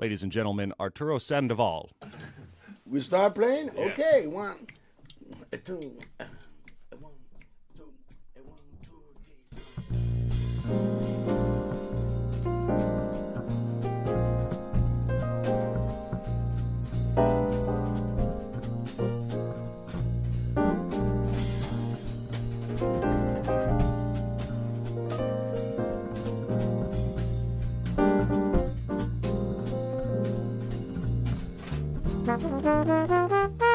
Ladies and gentlemen, Arturo Sandoval. We start playing? Yes. Okay, one, two, one, two, one, two, three. Thank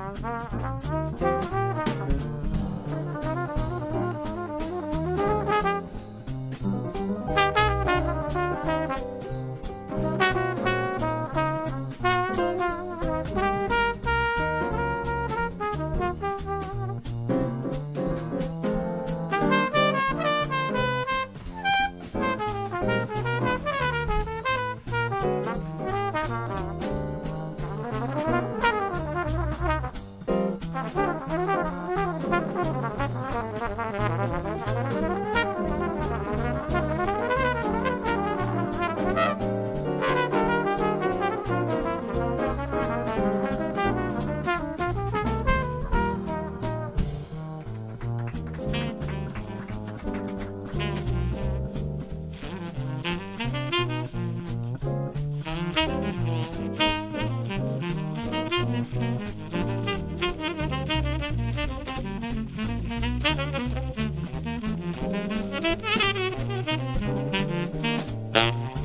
you. Bye.